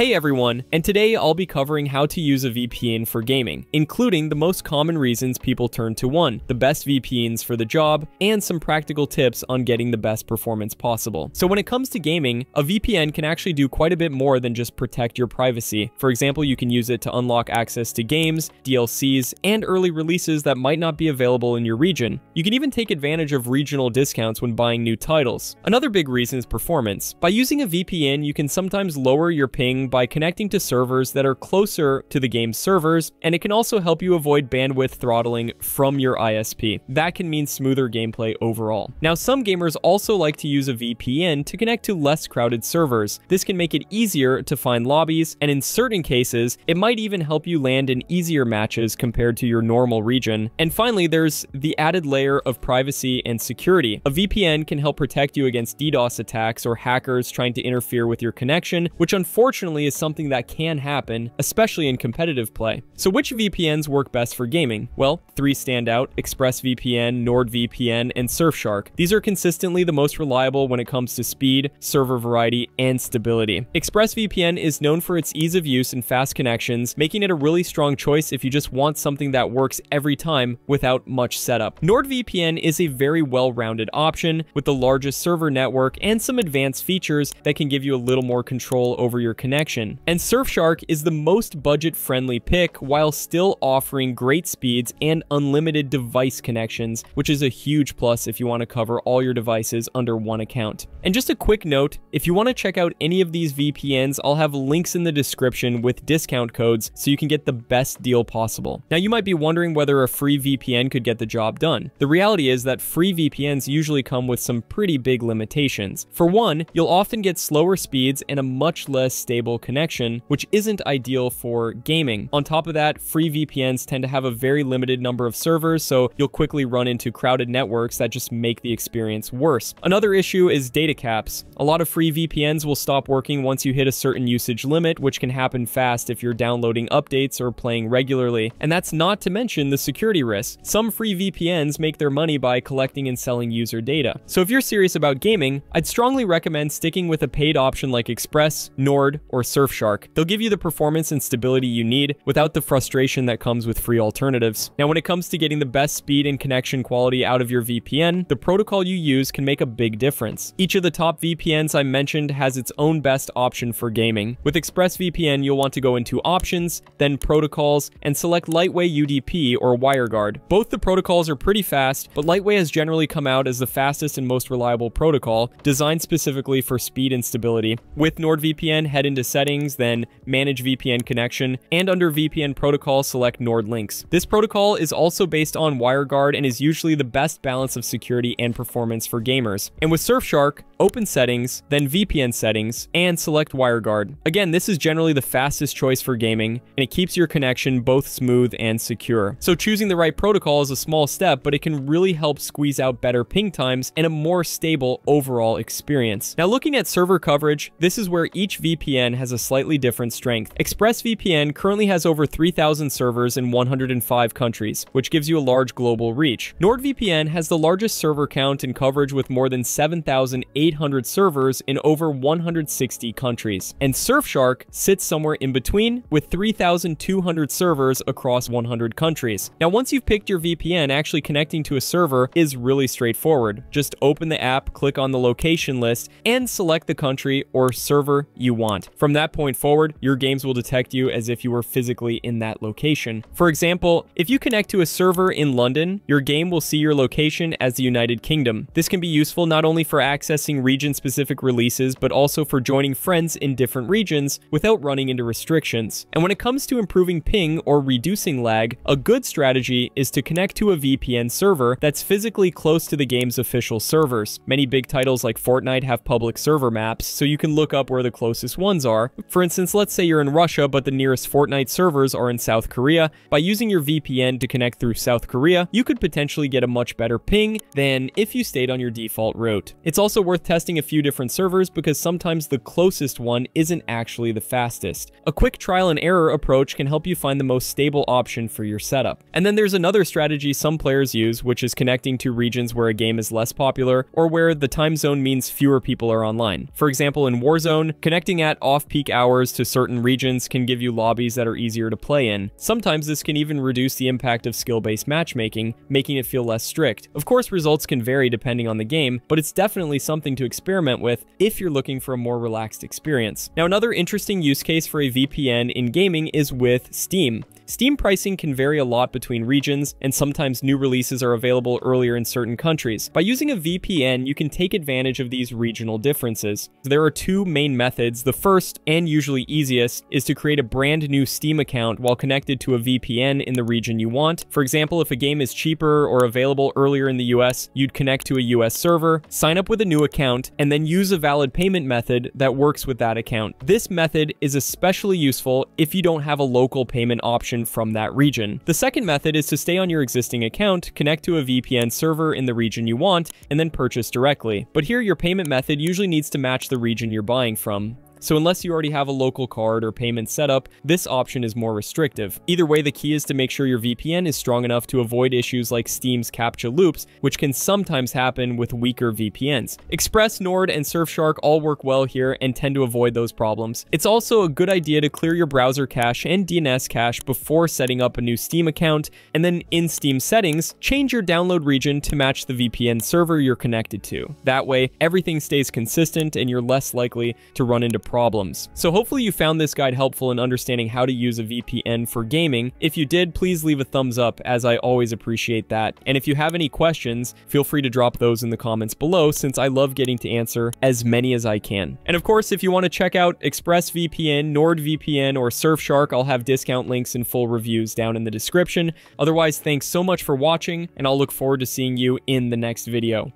Hey everyone, and today I'll be covering how to use a VPN for gaming, including the most common reasons people turn to one, the best VPNs for the job, and some practical tips on getting the best performance possible. So when it comes to gaming, a VPN can actually do quite a bit more than just protect your privacy. For example, you can use it to unlock access to games, DLCs, and early releases that might not be available in your region. You can even take advantage of regional discounts when buying new titles. Another big reason is performance. By using a VPN, you can sometimes lower your ping by connecting to servers that are closer to the game's servers, and it can also help you avoid bandwidth throttling from your ISP. That can mean smoother gameplay overall. Now, some gamers also like to use a VPN to connect to less crowded servers. This can make it easier to find lobbies, and in certain cases, it might even help you land in easier matches compared to your normal region. And finally, there's the added layer of privacy and security. A VPN can help protect you against DDoS attacks or hackers trying to interfere with your connection, which unfortunately is something that can happen, especially in competitive play. So which VPNs work best for gaming? Well, three stand out, ExpressVPN, NordVPN, and Surfshark. These are consistently the most reliable when it comes to speed, server variety, and stability. ExpressVPN is known for its ease of use and fast connections, making it a really strong choice if you just want something that works every time without much setup. NordVPN is a very well-rounded option with the largest server network and some advanced features that can give you a little more control over your connection connection. And Surfshark is the most budget-friendly pick while still offering great speeds and unlimited device connections, which is a huge plus if you want to cover all your devices under one account. And just a quick note, if you want to check out any of these VPNs, I'll have links in the description with discount codes so you can get the best deal possible. Now you might be wondering whether a free VPN could get the job done. The reality is that free VPNs usually come with some pretty big limitations. For one, you'll often get slower speeds and a much less stable stable connection, which isn't ideal for gaming. On top of that, free VPNs tend to have a very limited number of servers, so you'll quickly run into crowded networks that just make the experience worse. Another issue is data caps. A lot of free VPNs will stop working once you hit a certain usage limit, which can happen fast if you're downloading updates or playing regularly. And that's not to mention the security risks. Some free VPNs make their money by collecting and selling user data. So if you're serious about gaming, I'd strongly recommend sticking with a paid option like Express, Nord, or or Surfshark. They'll give you the performance and stability you need without the frustration that comes with free alternatives. Now, when it comes to getting the best speed and connection quality out of your VPN, the protocol you use can make a big difference. Each of the top VPNs I mentioned has its own best option for gaming. With ExpressVPN, you'll want to go into Options, then Protocols, and select Lightway UDP or WireGuard. Both the protocols are pretty fast, but Lightway has generally come out as the fastest and most reliable protocol, designed specifically for speed and stability. With NordVPN, head into settings, then manage VPN connection, and under VPN protocol, select NordLynx. This protocol is also based on WireGuard and is usually the best balance of security and performance for gamers. And with Surfshark, open settings, then VPN settings, and select WireGuard. Again, this is generally the fastest choice for gaming, and it keeps your connection both smooth and secure. So choosing the right protocol is a small step, but it can really help squeeze out better ping times and a more stable overall experience. Now looking at server coverage, this is where each VPN has a slightly different strength. ExpressVPN currently has over 3,000 servers in 105 countries, which gives you a large global reach. NordVPN has the largest server count and coverage with more than 7,800 servers in over 160 countries. And Surfshark sits somewhere in between with 3,200 servers across 100 countries. Now, once you've picked your VPN, actually connecting to a server is really straightforward. Just open the app, click on the location list, and select the country or server you want. From that point forward, your games will detect you as if you were physically in that location. For example, if you connect to a server in London, your game will see your location as the United Kingdom. This can be useful not only for accessing region-specific releases, but also for joining friends in different regions without running into restrictions. And when it comes to improving ping or reducing lag, a good strategy is to connect to a VPN server that's physically close to the game's official servers. Many big titles like Fortnite have public server maps, so you can look up where the closest ones are. For instance, let's say you're in Russia, but the nearest Fortnite servers are in South Korea. By using your VPN to connect through South Korea, you could potentially get a much better ping than if you stayed on your default route. It's also worth testing a few different servers because sometimes the closest one isn't actually the fastest. A quick trial and error approach can help you find the most stable option for your setup. And then there's another strategy some players use, which is connecting to regions where a game is less popular or where the time zone means fewer people are online. For example, in Warzone, connecting at off off-peak hours to certain regions can give you lobbies that are easier to play in. Sometimes this can even reduce the impact of skill-based matchmaking, making it feel less strict. Of course, results can vary depending on the game, but it's definitely something to experiment with if you're looking for a more relaxed experience. Now, another interesting use case for a VPN in gaming is with Steam. Steam pricing can vary a lot between regions, and sometimes new releases are available earlier in certain countries. By using a VPN, you can take advantage of these regional differences. There are two main methods. The first, and usually easiest, is to create a brand new Steam account while connected to a VPN in the region you want. For example, if a game is cheaper or available earlier in the US, you'd connect to a US server, sign up with a new account, and then use a valid payment method that works with that account. This method is especially useful if you don't have a local payment option from that region. The second method is to stay on your existing account, connect to a VPN server in the region you want, and then purchase directly. But here your payment method usually needs to match the region you're buying from. So unless you already have a local card or payment setup, this option is more restrictive. Either way, the key is to make sure your VPN is strong enough to avoid issues like Steam's CAPTCHA loops, which can sometimes happen with weaker VPNs. Express, Nord, and Surfshark all work well here and tend to avoid those problems. It's also a good idea to clear your browser cache and DNS cache before setting up a new Steam account, and then in Steam settings, change your download region to match the VPN server you're connected to. That way, everything stays consistent and you're less likely to run into problems. So hopefully you found this guide helpful in understanding how to use a VPN for gaming. If you did, please leave a thumbs up as I always appreciate that. And if you have any questions, feel free to drop those in the comments below since I love getting to answer as many as I can. And of course, if you want to check out ExpressVPN, NordVPN, or Surfshark, I'll have discount links and full reviews down in the description. Otherwise, thanks so much for watching, and I'll look forward to seeing you in the next video.